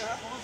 है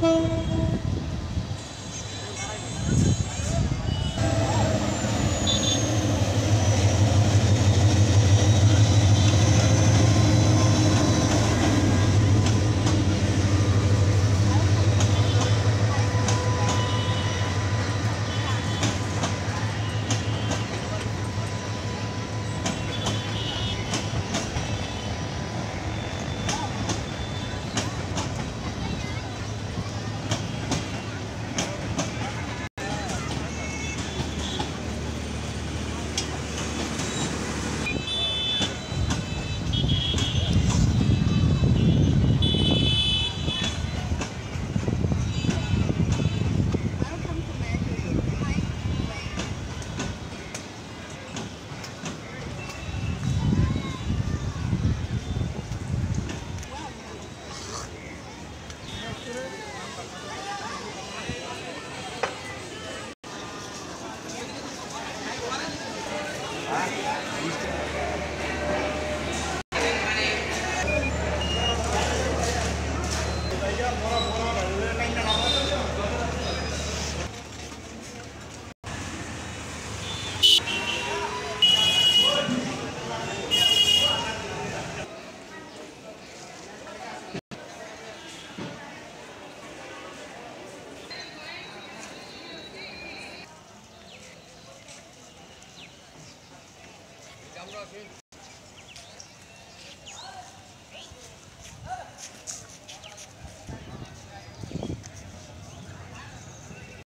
Música Ah. আমরা কিন্তু